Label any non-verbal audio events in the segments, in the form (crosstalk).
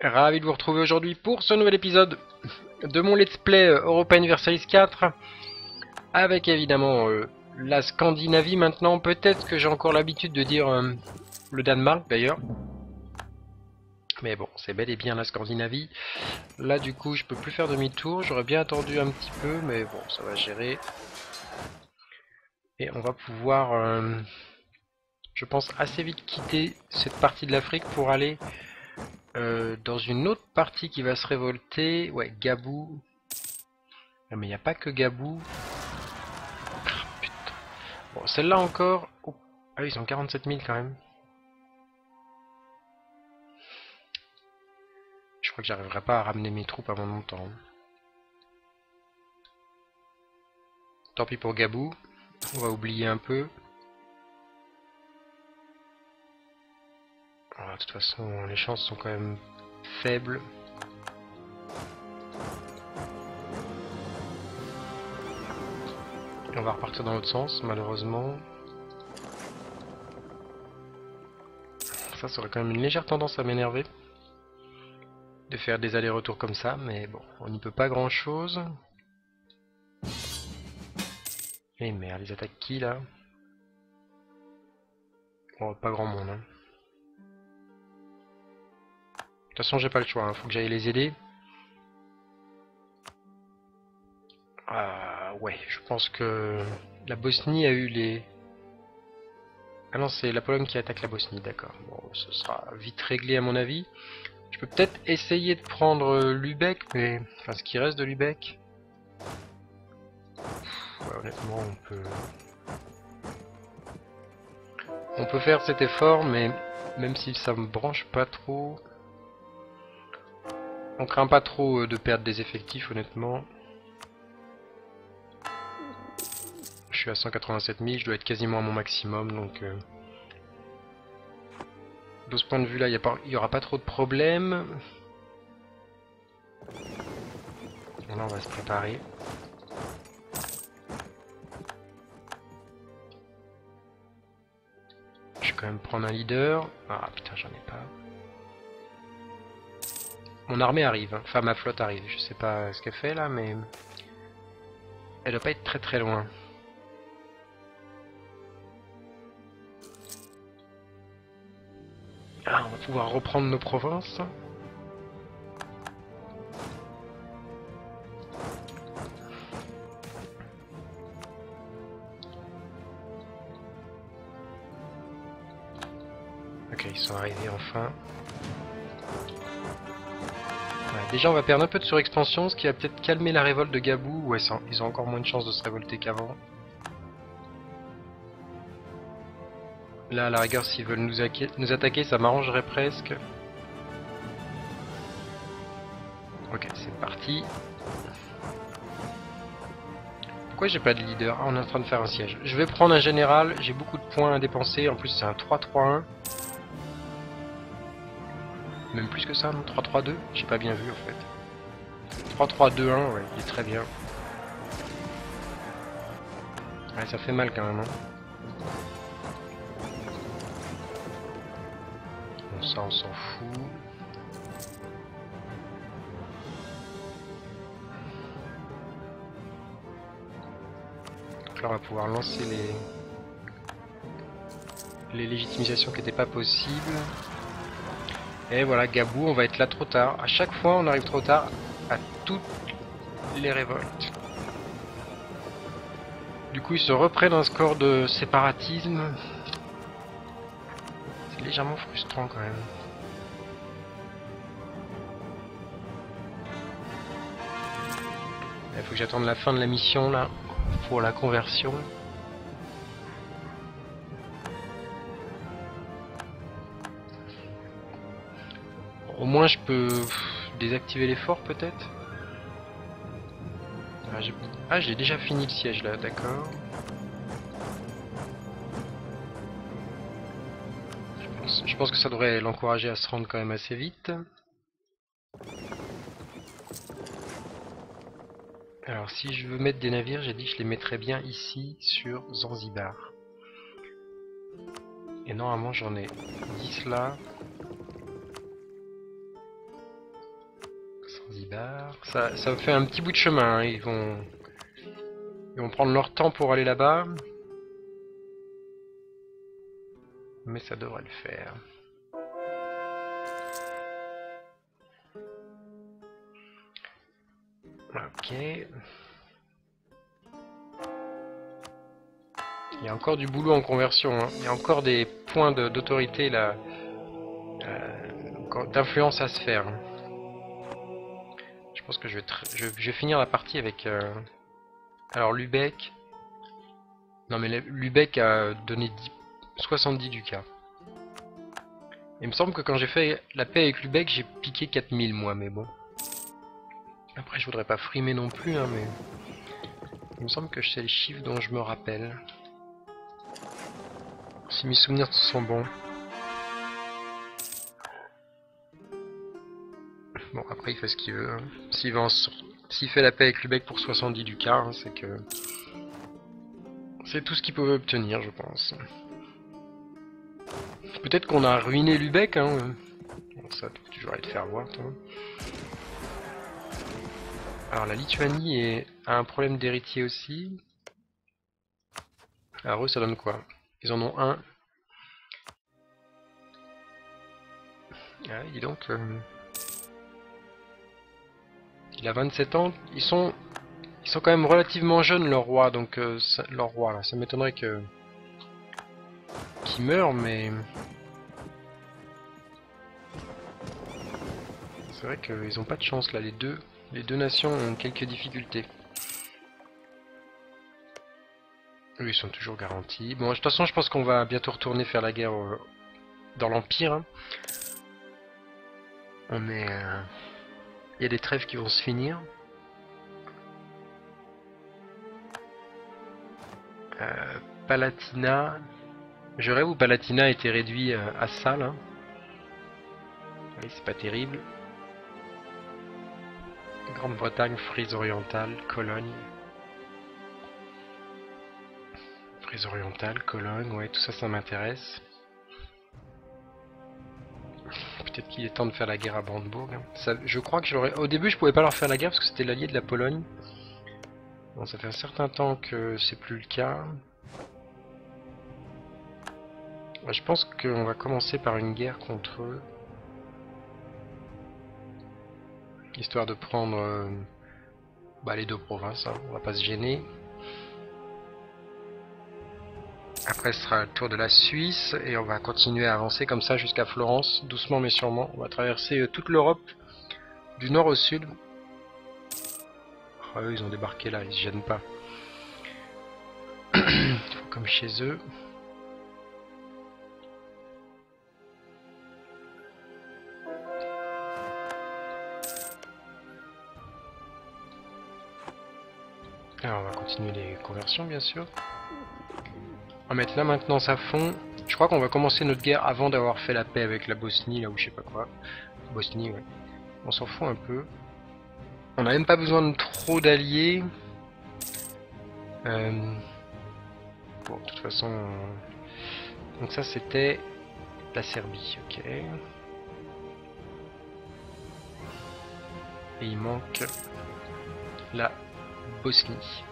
Ravi de vous retrouver aujourd'hui pour ce nouvel épisode de mon Let's Play euh, Europa Universalis 4 avec évidemment euh, la Scandinavie maintenant. Peut-être que j'ai encore l'habitude de dire euh, le Danemark d'ailleurs. Mais bon, c'est bel et bien la Scandinavie. Là du coup, je peux plus faire demi-tour. J'aurais bien attendu un petit peu, mais bon, ça va gérer. Et on va pouvoir, je pense, assez vite quitter cette partie de l'Afrique pour aller euh, dans une autre partie qui va se révolter. Ouais, Gabou. Ah, mais il n'y a pas que Gabou. Ah, putain. Bon, celle-là encore. Oh. Ah, ils ont 47 000 quand même. Je crois que j'arriverai pas à ramener mes troupes avant longtemps. Tant pis pour Gabou. On va oublier un peu. De toute façon, les chances sont quand même faibles. Et on va repartir dans l'autre sens, malheureusement. Ça, ça aurait quand même une légère tendance à m'énerver. De faire des allers-retours comme ça, mais bon, on n'y peut pas grand-chose. Eh merde, les attaques qui là? Oh, pas grand monde. Hein. Toute façon, j'ai pas le choix, hein. faut que j'aille les aider. Ah ouais, je pense que la Bosnie a eu les... Ah non, c'est la Pologne qui attaque la Bosnie, d'accord. Bon, ce sera vite réglé à mon avis. Je peux peut-être essayer de prendre Lubeck, mais... Enfin, ce qui reste de Lubeck. Honnêtement, on peut... On peut faire cet effort, mais même si ça me branche pas trop... On craint pas trop euh, de perdre des effectifs, honnêtement. Je suis à 187 000, je dois être quasiment à mon maximum, donc... Euh... De ce point de vue-là, il n'y aura pas trop de problèmes. Là, on va se préparer. Je vais quand même prendre un leader. Ah putain, j'en ai pas. Mon armée arrive, hein. enfin ma flotte arrive. Je sais pas ce qu'elle fait là, mais elle doit pas être très très loin. Ah, on va pouvoir reprendre nos provinces. Ok, ils sont arrivés enfin. Déjà, on va perdre un peu de surexpansion, ce qui va peut-être calmer la révolte de Gabou. Ouais, ils ont encore moins de chances de se révolter qu'avant. Là, à la rigueur, s'ils veulent nous, nous, attaquer, ça m'arrangerait presque. Ok, c'est parti. Pourquoi j'ai pas de leader? Ah, on est en train de faire un siège. Je vais prendre un général, j'ai beaucoup de points à dépenser. En plus, c'est un 3-3-1. Même plus que ça, non 3-3-2 J'ai pas bien vu, en fait. 3-3-2-1, ouais, il est très bien. Ouais, ça fait mal quand même, hein. ça on s'en fout. Donc là on va pouvoir lancer les les légitimisations qui n'étaient pas possibles. Et voilà, Gabou, on va être là trop tard. À chaque fois, on arrive trop tard à toutes les révoltes. Du coup, ils se reprennent un score de séparatisme légèrement frustrant quand même. Il faut que j'attende la fin de la mission là pour la conversion. Au moins je peux désactiver l'effort peut-être. Ah j'ai déjà fini le siège là, d'accord. Je pense que ça devrait l'encourager à se rendre quand même assez vite. Alors si je veux mettre des navires, j'ai dit que je les mettrais bien ici sur Zanzibar. Et normalement j'en ai 10 là. Ça, fait un petit bout de chemin. hein. Ils vont, vont prendre leur temps pour aller là-bas. Mais ça devrait le faire. Ok. Il y a encore du boulot en conversion. hein. Il y a encore des points d'autorité là, euh, d'influence à se faire. hein. Je pense que je vais, finir la partie avec. euh, Alors Lubeck. Non mais Lubeck a donné 10 70 du cas. Il me semble que quand j'ai fait la paix avec Lubeck, j'ai piqué 4000 moi, mais bon. Après, je voudrais pas frimer non plus, hein, mais. Il me semble que c'est les chiffres dont je me rappelle. Si mes souvenirs sont bons. Bon, après, il fait ce qu'il veut. hein. S'il fait la paix avec Lubeck pour 70 du cas, hein, c'est que. C'est tout ce qu'il pouvait obtenir, je pense. Peut-être qu'on a ruiné Lubeck, hein. Bon, ça, tu toujours aller te faire voir, toi. Alors, la Lituanie a un problème d'héritier aussi. Alors, eux, ça donne quoi? Ils en ont un. Ah, dis donc. euh, Il a 27 ans. Ils sont... Ils sont quand même relativement jeunes, leur roi, donc... euh, ça- leur roi, là. Ça m'étonnerait que... Qu'il meure, mais... C'est vrai qu'ils ont pas de chance, là, les deux. Les deux nations ont quelques difficultés. Eux, ils sont toujours garantis. Bon, de toute façon, je pense qu'on va bientôt retourner faire la guerre euh, dans l'Empire. hein. On est... euh, Il y a des trêves qui vont se finir. Euh, Palatina... Je rêve où Palatina a été réduit euh, à ça, là. Oui, c'est pas terrible. Grande-Bretagne, Frise orientale, Cologne. Frise orientale, Cologne, ouais, tout ça, ça m'intéresse. Peut-être qu'il est temps de faire la guerre à Brandebourg. hein. Je crois que j'aurais. Au début, je pouvais pas leur faire la guerre parce que c'était l'allié de la Pologne. Bon, ça fait un certain temps que c'est plus le cas. Ouais, je pense qu'on va commencer par une guerre contre eux. Histoire de prendre euh, bah, les deux provinces, hein. on va pas se gêner. Après ce sera le tour de la Suisse et on va continuer à avancer comme ça jusqu'à Florence, doucement mais sûrement. On va traverser euh, toute l'Europe, du nord au sud. Ah, eux, ils ont débarqué là, ils se gênent pas. (clears throat) comme chez eux. Alors on va continuer les conversions bien sûr. On va mettre là maintenant ça fond. Je crois qu'on va commencer notre guerre avant d'avoir fait la paix avec la Bosnie là ou je sais pas quoi. Bosnie ouais. On s'en fout un peu. On n'a même pas besoin de trop d'alliés. Euh, Bon de toute façon... euh, Donc ça c'était la Serbie, ok. Et il manque la Bosnie.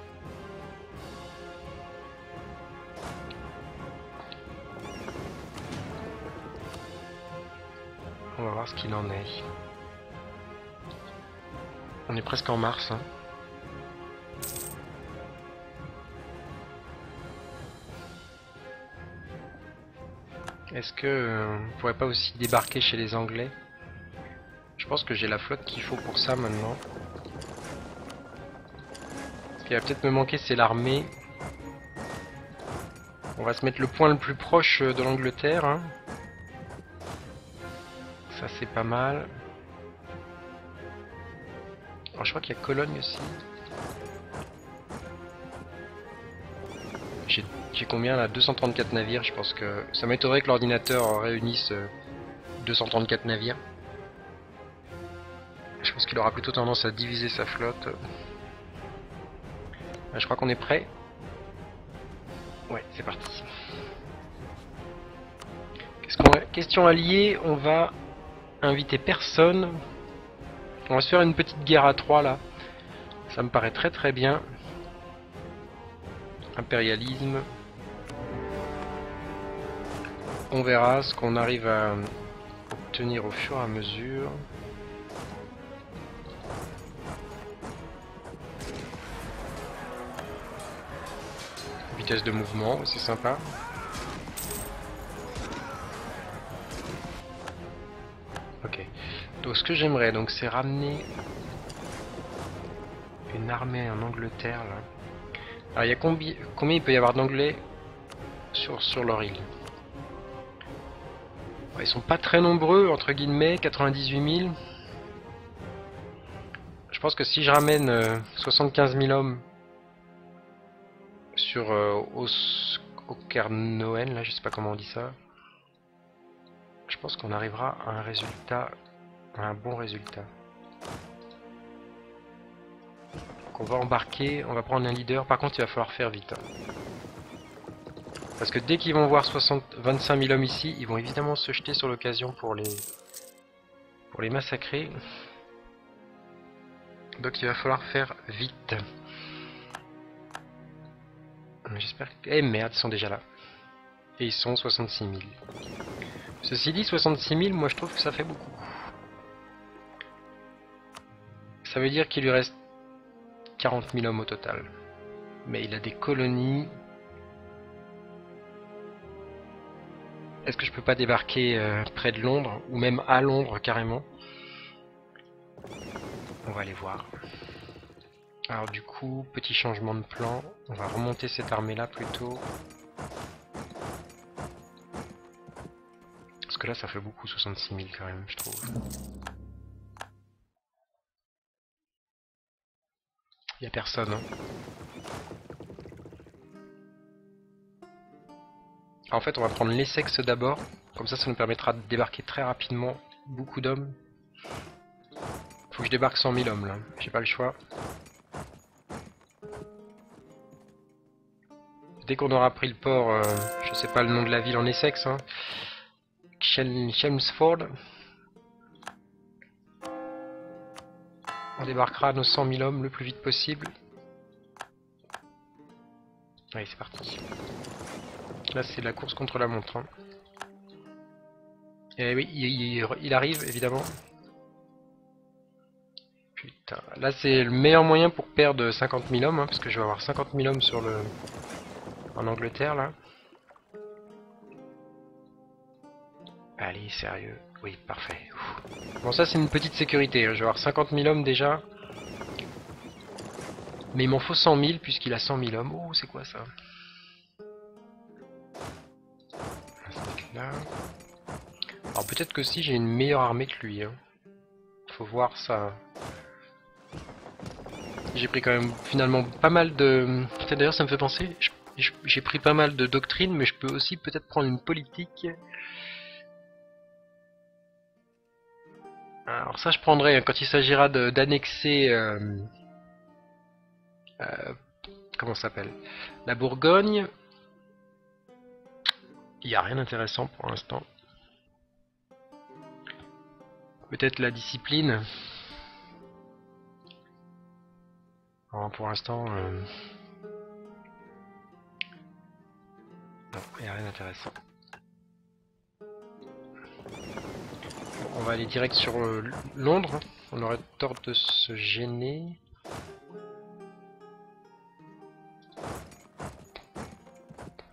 On va voir ce qu'il en est. On est presque en mars. hein. Est-ce que euh, on pourrait pas aussi débarquer chez les Anglais? Je pense que j'ai la flotte qu'il faut pour ça maintenant. Ce qui va peut-être me manquer, c'est l'armée. On va se mettre le point le plus proche euh, de l'Angleterre. hein. C'est pas mal. Alors, je crois qu'il y a Cologne aussi. J'ai- combien là? 234 navires. Je pense que ça m'étonnerait que l'ordinateur réunisse euh, 234 navires. Je pense qu'il aura plutôt tendance à diviser sa flotte. Ah, Je crois qu'on est prêt. Ouais, c'est parti. Va- Question alliée, on va inviter personne. On va se faire une petite guerre à 3 là. Ça me paraît très très bien. Impérialisme. On verra ce qu'on arrive à obtenir au fur et à mesure. Vitesse de mouvement, c'est sympa. Donc ce que j'aimerais, donc, c'est ramener une armée en Angleterre là. Alors il y a combien, combien il peut y avoir d'anglais sur, sur leur île? Ils sont pas très nombreux, entre guillemets, 98 000. Je pense que si je ramène 75 euh, 000 hommes sur euh, Okernoen, là je sais pas comment on dit ça, je pense qu'on arrivera à un résultat, un bon résultat. on va embarquer, on va prendre un leader. Par contre, il va falloir faire vite. Hein. Parce que dès qu'ils vont voir 60, 25 000 hommes ici, ils vont évidemment se jeter sur l'occasion pour les, pour les massacrer. Donc il va falloir faire vite. J'espère que... Eh merde, ils sont déjà là. Et ils sont 66 000. Ceci dit, 66 000, moi je trouve que ça fait beaucoup. Ça veut dire qu'il lui reste 40 000 hommes au total. Mais il a des colonies. Est-ce que je peux pas débarquer euh, près de Londres Ou même à Londres carrément? On va aller voir. Alors du coup, petit changement de plan. On va remonter cette armée là plutôt. Parce que là ça fait beaucoup 66 000 quand même je trouve. Personne. Hein. en fait, on va prendre l'Essex d'abord. Comme ça, ça nous permettra de débarquer très rapidement beaucoup d'hommes. Faut que je débarque 100 000 hommes là. J'ai pas le choix. Dès qu'on aura pris le port, euh, je sais pas le nom de la ville en Essex, hein. Chelmsford. On débarquera nos 100 000 hommes le plus vite possible. Allez, c'est parti. Là, c'est la course contre la montre. Hein. Et oui, il, arrive, évidemment. Putain, là, c'est le meilleur moyen pour perdre 50 000 hommes, hein, parce que je vais avoir 50 000 hommes sur le... en Angleterre, là. Allez, sérieux. Oui, parfait. Bon, ça c'est une petite sécurité. Hein. Je vais avoir 50 000 hommes déjà. Mais il m'en faut 100 000 puisqu'il a 100 000 hommes. Oh, c'est quoi ça? Là. Alors peut-être que si j'ai une meilleure armée que lui. Hein. Faut voir ça. J'ai pris quand même finalement pas mal de... D'ailleurs ça me fait penser, j'ai pris pas mal de doctrines, mais je peux aussi peut-être prendre une politique Alors ça je prendrai quand il s'agira d'annexer... Euh, euh, s'appelle? La Bourgogne. Il n'y a rien d'intéressant pour l'instant. Peut-être la discipline. pour l'instant... Euh, non, il n'y a rien d'intéressant. On va aller direct sur euh, Londres. On aurait tort de se gêner.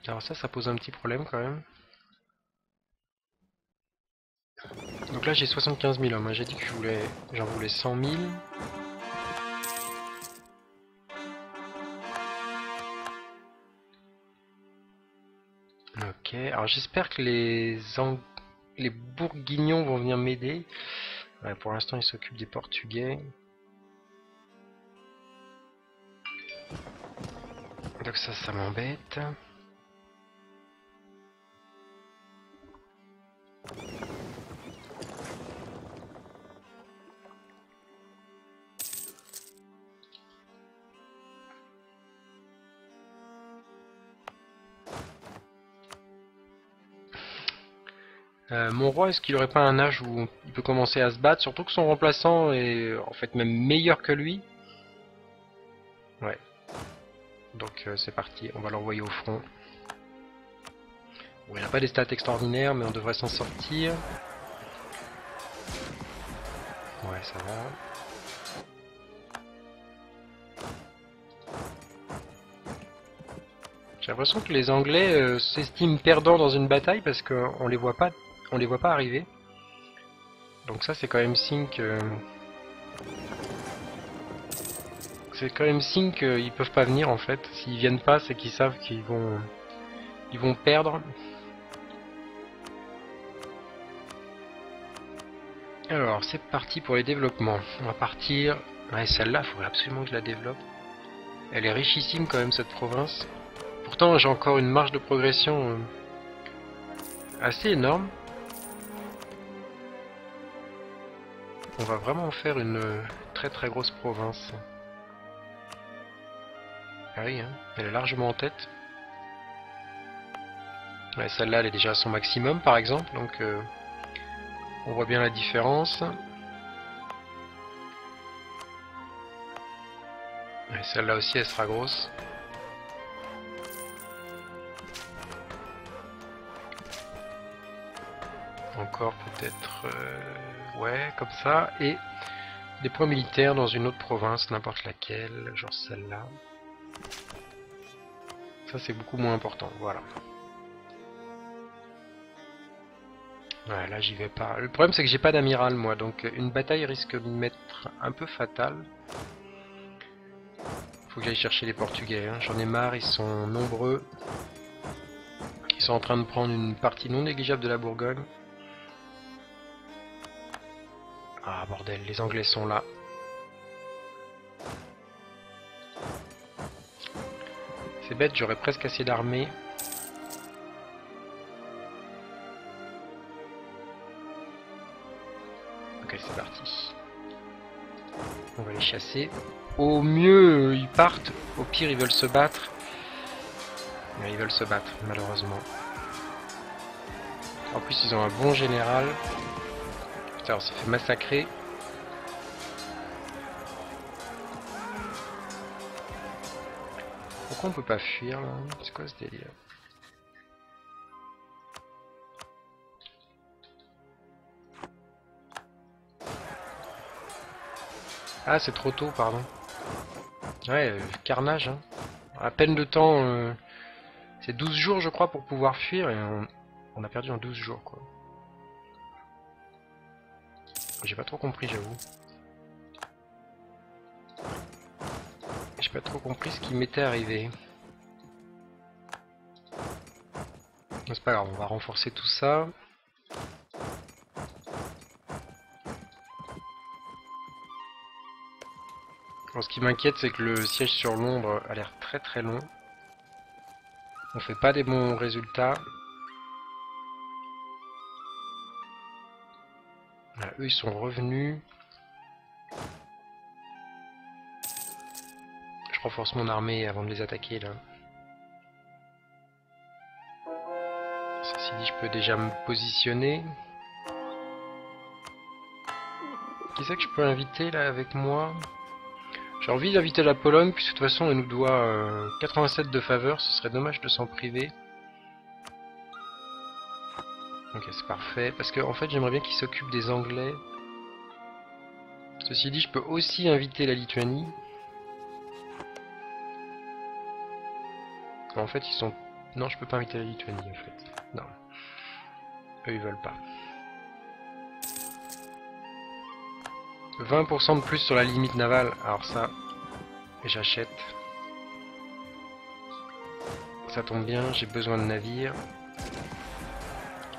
Alors ça, ça pose un petit problème quand même. Donc là j'ai 75 000 hommes, hein. j'ai dit que j'en voulais 100 000. Ok, alors j'espère que les Anglais les Bourguignons vont venir m'aider. pour l'instant, ils s'occupent des Portugais. Donc ça, ça m'embête. Euh, mon roi, est-ce qu'il aurait pas un âge où il peut commencer à se battre Surtout que son remplaçant est en fait même meilleur que lui. Ouais. Donc euh, c'est parti, on va l'envoyer au front. Bon, il n'a pas des stats extraordinaires, mais on devrait s'en sortir. Ouais, ça va. J'ai l'impression que les Anglais euh, s'estiment perdants dans une bataille parce qu'on les voit pas, on les voit pas arriver. Donc ça c'est quand même signe que c'est quand même signe qu'ils peuvent pas venir en fait. S'ils viennent pas, c'est qu'ils savent qu'ils vont ils vont perdre. Alors c'est parti pour les développements. On va partir. Ouais celle-là, faudrait absolument que je la développe. Elle est richissime quand même cette province. Pourtant, j'ai encore une marge de progression euh, assez énorme. On va vraiment faire une euh, très très grosse province. Ah oui, hein, elle est largement en tête. Celle-là, elle est déjà à son maximum, par exemple, donc euh, on voit bien la différence. Celle-là aussi, elle sera grosse. Encore peut-être... Euh, ouais, comme ça. Et des points militaires dans une autre province, n'importe laquelle, genre celle-là. Ça c'est beaucoup moins important, voilà. Ouais, là j'y vais pas. Le problème c'est que j'ai pas d'amiral moi, donc une bataille risque de m'être un peu fatale. Faut que j'aille chercher les Portugais, hein. j'en ai marre, ils sont nombreux. Ils sont en train de prendre une partie non négligeable de la Bourgogne. Ah bordel, les Anglais sont là. C'est bête, j'aurais presque assez d'armée. Ok, c'est parti. On va les chasser. Au mieux, ils partent. Au pire, ils veulent se battre. Mais ils veulent se battre, malheureusement. En plus, ils ont un bon général. Putain, on s'est fait massacrer. Pourquoi on peut pas fuir là C'est quoi ce délire Ah, c'est trop tôt, pardon. Ouais, euh, carnage. Hein. À peine de temps. Euh, c'est 12 jours, je crois, pour pouvoir fuir. Et on, on a perdu en 12 jours, quoi. J'ai pas trop compris, j'avoue. J'ai pas trop compris ce qui m'était arrivé. C'est pas grave, on va renforcer tout ça. ce qui m'inquiète, c'est que le siège sur Londres a l'air très très long. On fait pas des bons résultats. Eux ils sont revenus. Je renforce mon armée avant de les attaquer là. Ceci dit, je peux déjà me positionner. Qui c'est que je peux inviter là avec moi? J'ai envie d'inviter la Pologne, puisque de toute façon elle nous doit 87 euh, de faveur, ce serait dommage de s'en priver. Ok, c'est parfait. Parce que en fait, j'aimerais bien qu'il s'occupe des Anglais. Ceci dit, je peux aussi inviter la Lituanie. En fait, ils sont... Non, je peux pas inviter la Lituanie, en fait. Non. Eux, ils veulent pas. 20% de plus sur la limite navale. Alors ça, j'achète. Ça tombe bien, j'ai besoin de navires.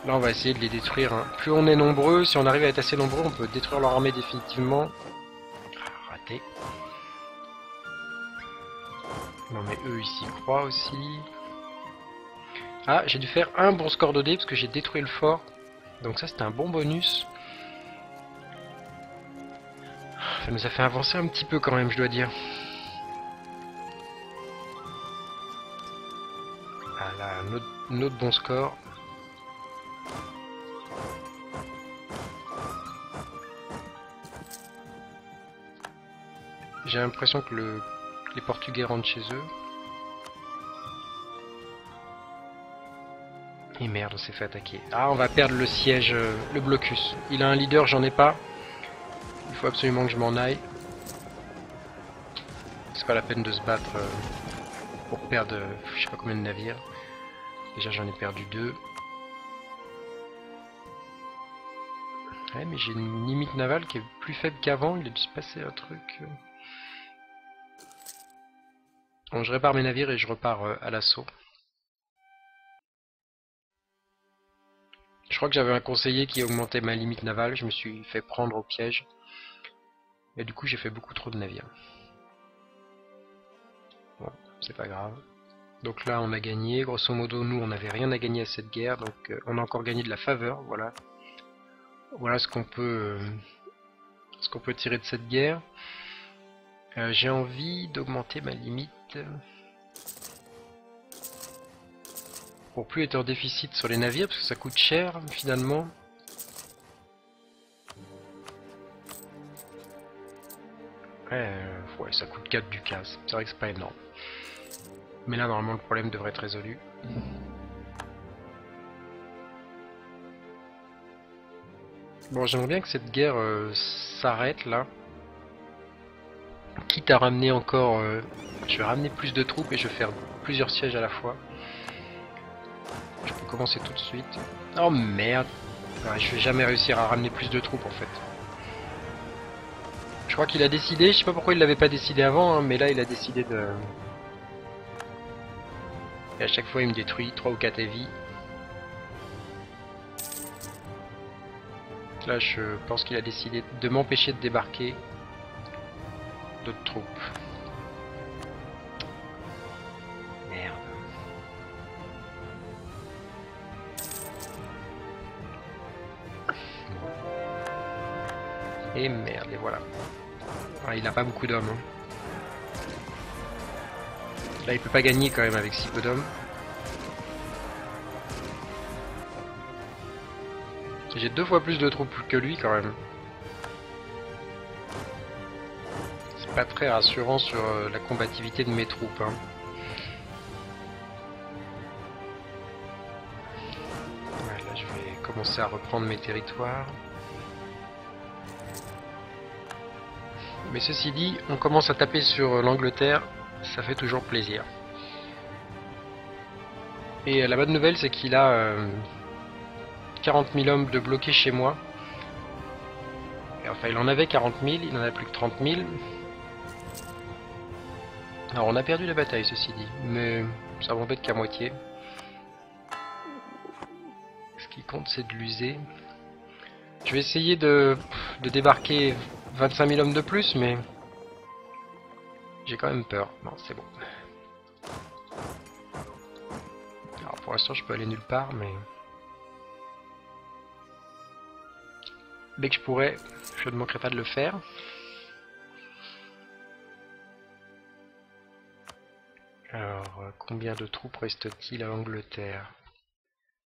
Là, on va essayer de les détruire. Hein. Plus on est nombreux, si on arrive à être assez nombreux, on peut détruire leur armée définitivement. Raté. Non, mais eux, ici croient aussi. Ah, j'ai dû faire un bon score de dés parce que j'ai détruit le fort. Donc ça, c'est un bon bonus. Ça nous a fait avancer un petit peu quand même, je dois dire. Ah là, un autre bon score. J'ai l'impression que le... les Portugais rentrent chez eux. Et merde, on s'est fait attaquer. Ah, on va perdre le siège, euh, le blocus. Il a un leader, j'en ai pas. Il faut absolument que je m'en aille. C'est pas la peine de se battre euh, pour perdre euh, je sais pas combien de navires. Déjà j'en ai perdu deux. Ouais mais j'ai une limite navale qui est plus faible qu'avant, il a dû se passer un truc. Je répare mes navires et je repars à l'assaut. Je crois que j'avais un conseiller qui augmentait ma limite navale, je me suis fait prendre au piège. Et du coup j'ai fait beaucoup trop de navires. Bon, c'est pas grave. Donc là on a gagné, grosso modo nous on n'avait rien à gagner à cette guerre, donc euh, on a encore gagné de la faveur, voilà. Voilà ce qu'on peut, euh, peut tirer de cette guerre. Euh, j'ai envie d'augmenter ma limite. Pour plus être en déficit sur les navires parce que ça coûte cher finalement. Euh, ouais, ça coûte 4 du casse. C'est vrai que c'est pas énorme. Mais là, normalement, le problème devrait être résolu. Bon, j'aimerais bien que cette guerre euh, s'arrête là. Quitte à ramener encore... Euh, je vais ramener plus de troupes et je vais faire plusieurs sièges à la fois commencer tout de suite. Oh merde Je vais jamais réussir à ramener plus de troupes en fait. Je crois qu'il a décidé, je sais pas pourquoi il l'avait pas décidé avant, hein, mais là il a décidé de... Et à chaque fois il me détruit 3 ou 4 heavy. Là je pense qu'il a décidé de m'empêcher de débarquer d'autres troupes. Et merde, et voilà. il n'a pas beaucoup d'hommes. Hein. Là, il peut pas gagner quand même avec si peu d'hommes. J'ai deux fois plus de troupes que lui quand même. Pas très rassurant sur euh, la combativité de mes troupes. Hein. là, je vais commencer à reprendre mes territoires. Mais ceci dit, on commence à taper sur l'Angleterre, ça fait toujours plaisir. Et la bonne nouvelle, c'est qu'il a 40 euh, 000 hommes de bloqués chez moi. enfin, il en avait 40 000, il n'en a plus que 30 000. Alors, on a perdu la bataille, ceci dit, mais ça m'embête qu'à moitié. Ce qui compte, c'est de l'user. Je vais essayer de, de débarquer 25 000 hommes de plus, mais... J'ai quand même peur. Non, c'est bon. Alors pour l'instant, je peux aller nulle part, mais... Dès que je pourrais, je ne manquerai pas de le faire. Alors, euh, combien de troupes reste-t-il à l'Angleterre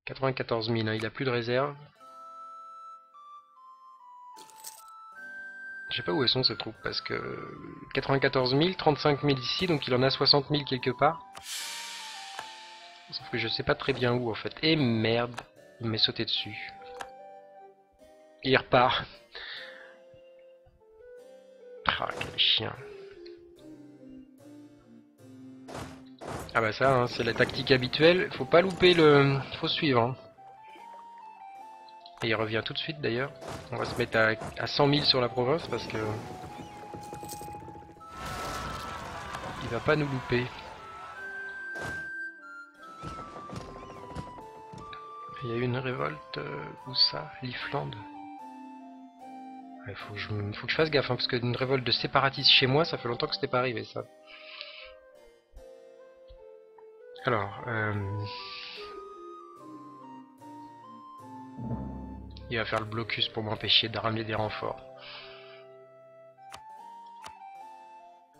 94 000, hein, il a plus de réserve. Je sais pas où elles sont ces troupes parce que 94 000, 35 000 ici, donc il en a 60 000 quelque part. Sauf que je sais pas très bien où en fait. Et merde, il m'est sauté dessus. il repart. Ah quel chien. Ah bah ça, hein, c'est la tactique habituelle. Faut pas louper le... Faut suivre. Hein. Et il revient tout de suite d'ailleurs. On va se mettre à, à 100 000 sur la province parce que... Il va pas nous louper. Il y a eu une révolte, euh, où ça? L'Iflande Il faut, que je, fasse gaffe, hein, parce qu'une révolte de séparatistes chez moi, ça fait longtemps que c'était pas arrivé ça. Alors, euh... Il va faire le blocus pour m'empêcher de ramener des renforts.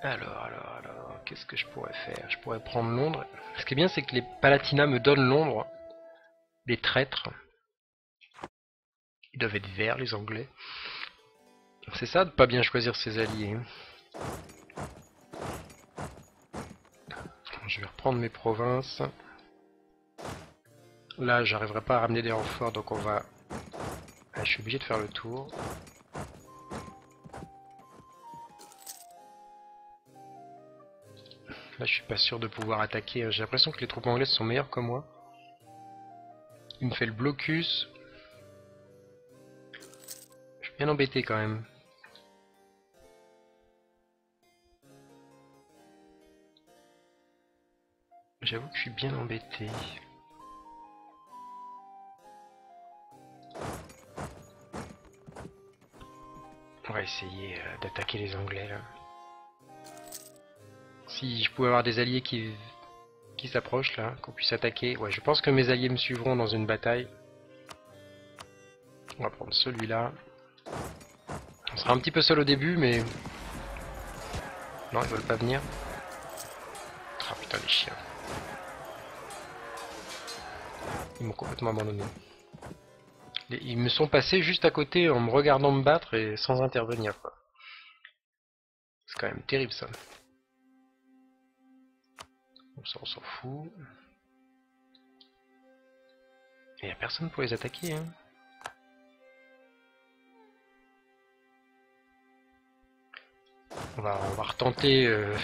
Alors, alors, alors, qu'est-ce que je pourrais faire? Je pourrais prendre Londres. Ce qui est bien, c'est que les Palatinats me donnent Londres. Les traîtres. Ils doivent être verts, les Anglais. C'est ça de pas bien choisir ses alliés. Hein. Je vais reprendre mes provinces. Là, j'arriverai pas à ramener des renforts, donc on va... Ah, je suis obligé de faire le tour. Là, je suis pas sûr de pouvoir attaquer. J'ai l'impression que les troupes anglaises sont meilleures que moi. Il me fait le blocus. Je suis bien embêté quand même. J'avoue que je suis bien embêté. On va essayer euh, d'attaquer les Anglais là. Si je pouvais avoir des alliés qui, qui s'approchent là, qu'on puisse attaquer. Ouais, je pense que mes alliés me suivront dans une bataille. On va prendre celui-là. On sera un petit peu seul au début, mais... Non, ils veulent pas venir. Ah putain, les chiens. Ils m'ont complètement abandonné. Ils me sont passés juste à côté en me regardant me battre et sans intervenir. C'est quand même terrible, ça. On s'en fout. Il n'y a personne pour les attaquer. Hein. On, va, on va retenter euh,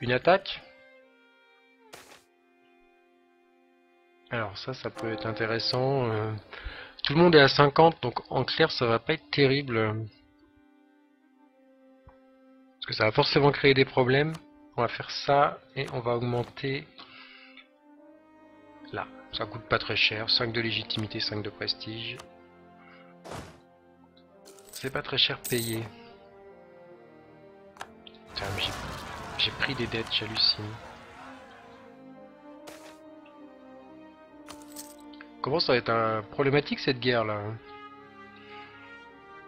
une attaque. Alors ça, ça peut être intéressant. Euh. tout le monde est à 50, donc en clair, ça va pas être terrible. Parce que ça va forcément créer des problèmes. On va faire ça et on va augmenter là. Ça coûte pas très cher. 5 de légitimité, 5 de prestige. C'est pas très cher payé. J'ai pris des dettes, j'hallucine. Comment ça va être un... problématique cette guerre là hein?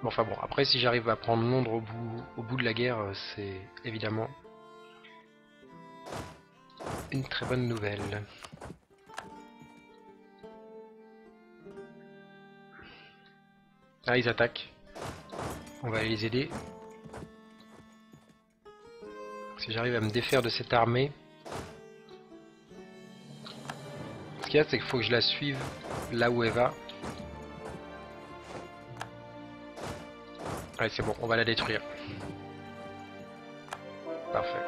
Bon, enfin bon, après si j'arrive à prendre Londres au bout, au bout de la guerre, euh, c'est évidemment une très bonne nouvelle. Ah, ils attaquent. On va aller les aider. Si j'arrive à me défaire de cette armée... C'est qu'il faut que je la suive là où elle va. Allez, c'est bon, on va la détruire. Parfait.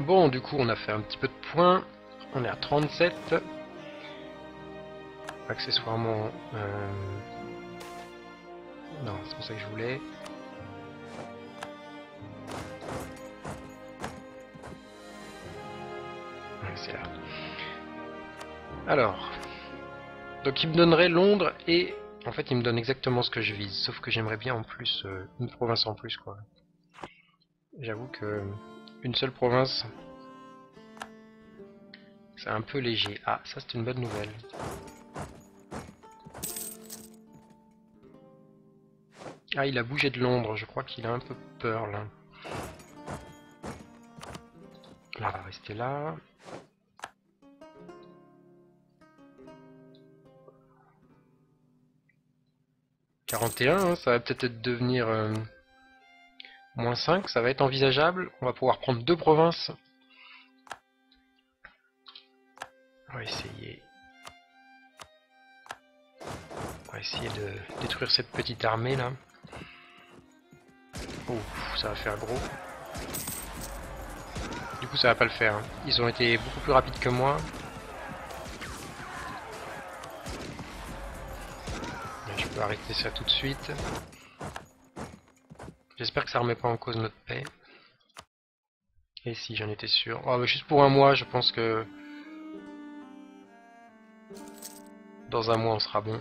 Bon, du coup, on a fait un petit peu de points. On est à 37. Accessoirement... Euh... Non, c'est pas ça que je voulais. Alors... Donc il me donnerait Londres et... En fait, il me donne exactement ce que je vise. Sauf que j'aimerais bien en plus... Euh, une province en plus, quoi. J'avoue que... Une seule province. C'est un peu léger. Ah, ça c'est une bonne nouvelle. Ah, il a bougé de Londres. Je crois qu'il a un peu peur là. Là, on va rester là. « 41, hein, ça va peut-être devenir... Euh, Moins 5, ça va être envisageable. On va pouvoir prendre deux provinces. On va essayer. On va essayer de détruire cette petite armée là. Ouf, ça va faire gros. Du coup, ça va pas le faire. Hein. Ils ont été beaucoup plus rapides que moi. Peux arrêter ça tout de suite. J'espère que ça remet pas en cause notre paix. Et si, j'en étais sûr. Oh, juste pour un mois, je pense que... Dans un mois, on sera bon.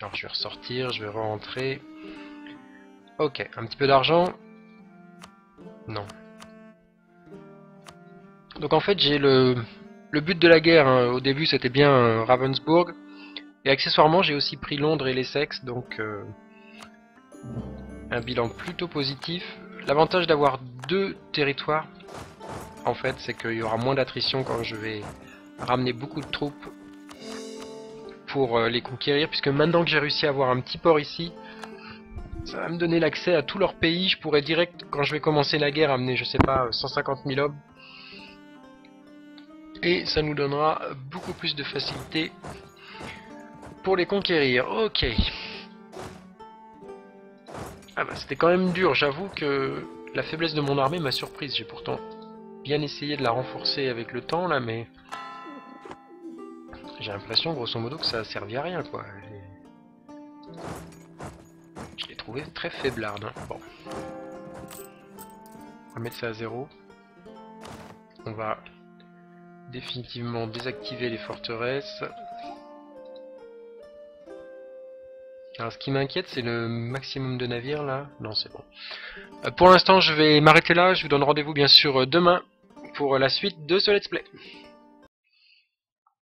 Alors, je vais ressortir, je vais rentrer. Ok, un petit peu d'argent. Non. Donc en fait, j'ai le... Le but de la guerre, hein, au début, c'était bien euh, Ravensbourg. Et accessoirement, j'ai aussi pris Londres et l'Essex, donc... Euh, un bilan plutôt positif. L'avantage d'avoir deux territoires, en fait, c'est qu'il y aura moins d'attrition quand je vais ramener beaucoup de troupes pour euh, les conquérir, puisque maintenant que j'ai réussi à avoir un petit port ici, Ça va me donner l'accès à tout leur pays. Je pourrais direct, quand je vais commencer la guerre, amener, je sais pas, 150 000 hommes. Et ça nous donnera beaucoup plus de facilité pour les conquérir. Ok. Ah bah c'était quand même dur, j'avoue que la faiblesse de mon armée m'a surprise. J'ai pourtant bien essayé de la renforcer avec le temps là, mais j'ai l'impression grosso modo que ça a à rien quoi. Je l'ai trouvé très faiblarde. Hein. Bon. On va mettre ça à zéro. On va définitivement désactiver les forteresses. Alors ce qui m'inquiète c'est le maximum de navires là. Non c'est bon. Euh, pour l'instant je vais m'arrêter là, je vous donne rendez-vous bien sûr euh, demain pour la suite de ce let's play.